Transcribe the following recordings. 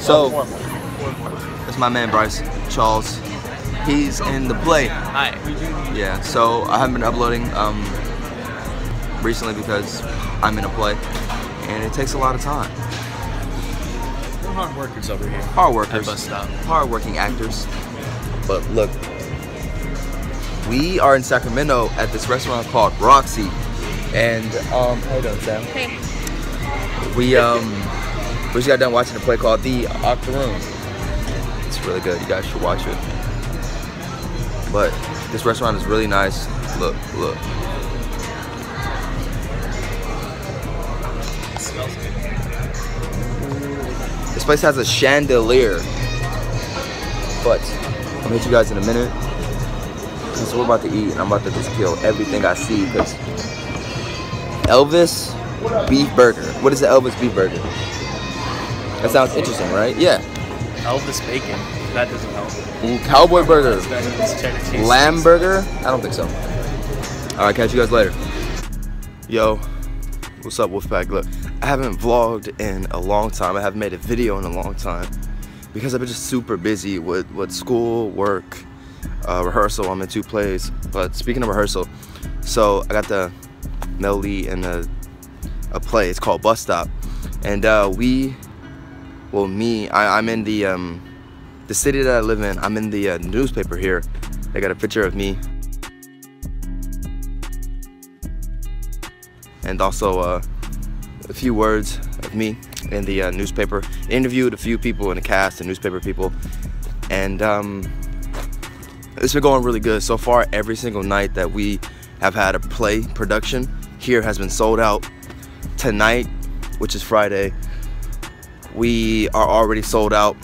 So, that's my man Bryce Charles. He's in the play. Hi. Yeah, so I haven't been uploading um, recently because I'm in a play and it takes a lot of time. We're hard workers over here. Hard workers. At bus stop. Hard working actors. But look, we are in Sacramento at this restaurant called Roxy. And, um, how you doing, Sam? Hey. We, um, we just got done watching a play called The Octoroon. It's really good. You guys should watch it. But this restaurant is really nice. Look, look. This place has a chandelier. But I'll meet you guys in a minute. Because we're about to eat and I'm about to just kill everything I see. Because Elvis beef burger. What is the Elvis beef burger? That sounds interesting, right? Yeah. Elvis bacon. That doesn't help. Ooh, cowboy burger. It's better than cheddar cheese. Lamb burger? I don't think so. All right, catch you guys later. Yo, what's up, Wolfpack? Look, I haven't vlogged in a long time. I haven't made a video in a long time because I've been just super busy with, with school, work, uh, rehearsal. I'm in two plays. But speaking of rehearsal, so I got the Melody and a, a play. It's called Bus Stop, and uh, we, well, me, I, I'm in the um, the city that I live in. I'm in the uh, newspaper here. They got a picture of me. And also uh, a few words of me in the uh, newspaper. Interviewed a few people in the cast and newspaper people. And um, it's been going really good. So far, every single night that we have had a play production here has been sold out. Tonight, which is Friday, we are already sold out.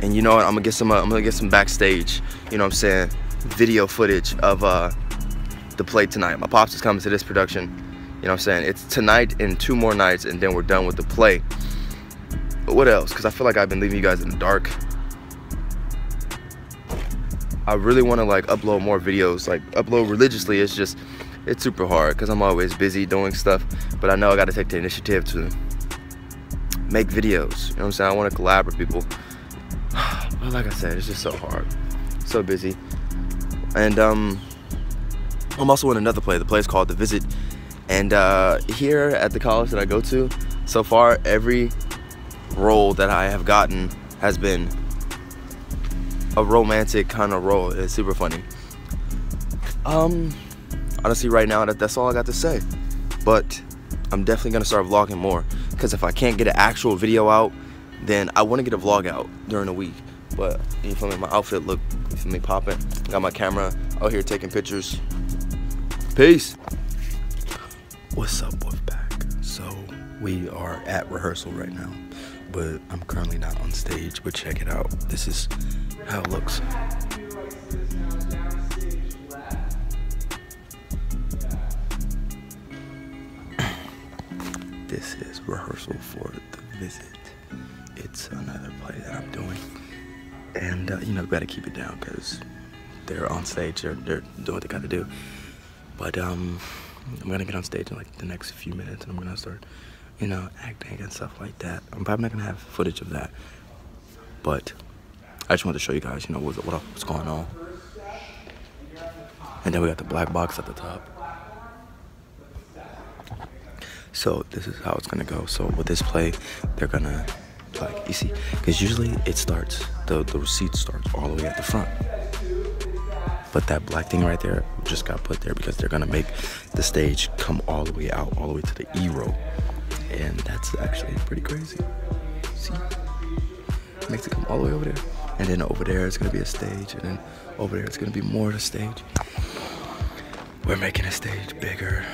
And you know what? I'm gonna get some uh, i'm gonna get some backstage you know what i'm saying video footage of uh the play tonight. My pops is coming to this production you know what i'm saying? It's tonight and two more nights and then we're done with the play. But what else? Because i feel like i've been leaving you guys in the dark. I really want to like upload more videos like upload religiously. It's just it's super hard because i'm always busy doing stuff but i know i got to take the initiative to make videos you know what i'm saying i want to collaborate with people but like I said, it's just so hard, so busy. And um, I'm also in another play. The play is called The Visit. And uh, here at the college that I go to, so far every role that I have gotten has been a romantic kind of role. It's super funny. Um, honestly, right now that that's all I got to say. But I'm definitely gonna start vlogging more because if I can't get an actual video out, then I want to get a vlog out during the week. But you feel me? My outfit look, you feel me, popping. Got my camera out here taking pictures. Peace. What's up, Wolfpack? So we are at rehearsal right now, but I'm currently not on stage. But check it out. This is how it looks. This is rehearsal for the visit. It's another play that I'm doing, and uh, you know, gotta keep it down because they're on stage. They're they're doing what they gotta do. But um, I'm gonna get on stage in like the next few minutes, and I'm gonna start, you know, acting and stuff like that. I'm probably not gonna have footage of that, but I just wanted to show you guys, you know, what, what what's going on. And then we got the black box at the top. So this is how it's gonna go. So with this play, they're gonna like you see, because usually it starts the the receipt starts all the way at the front. But that black thing right there just got put there because they're gonna make the stage come all the way out, all the way to the E row, and that's actually pretty crazy. See, makes it come all the way over there, and then over there it's gonna be a stage, and then over there it's gonna be more of a stage. We're making a stage bigger.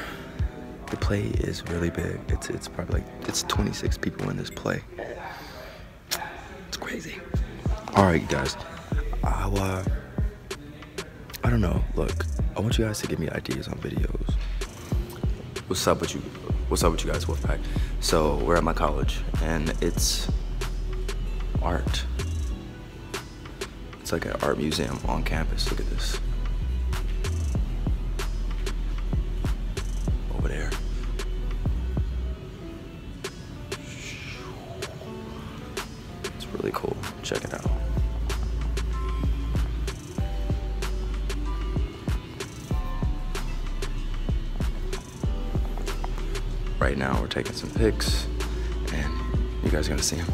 The play is really big. It's it's probably like it's 26 people in this play. It's crazy. All right, guys. I'll, uh, I don't know. Look, I want you guys to give me ideas on videos. What's up with you? What's up with you guys, Wolfpack? So we're at my college, and it's art. It's like an art museum on campus. Look at this. Check it out. Right now we're taking some pics and you guys are gonna see them.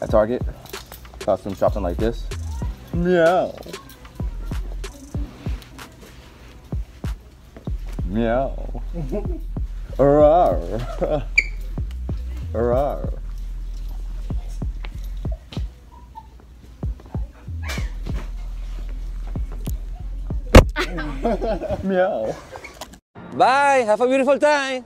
At Target, costume shopping like this. Meow. Meow. Rawr. Rawr. Meow. Bye. Have a beautiful time.